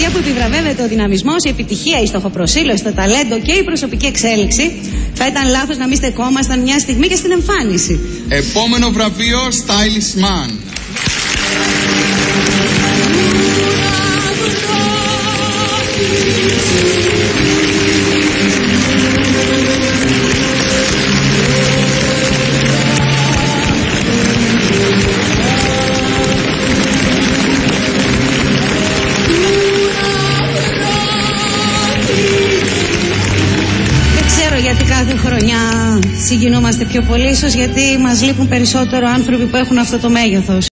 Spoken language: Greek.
παιδιά που επιβραβεύεται ο δυναμισμός, η επιτυχία, η στοχοπροσύλωση, το ταλέντο και η προσωπική εξέλιξη, θα ήταν λάθος να μην στεκόμασταν μια στιγμή και στην εμφάνιση. Επόμενο βραβείο Stylish Man. Δεν ξέρω γιατί κάθε χρονιά συγκινούμαστε πιο πολύ, ίσως γιατί μας λείπουν περισσότερο άνθρωποι που έχουν αυτό το μέγεθος.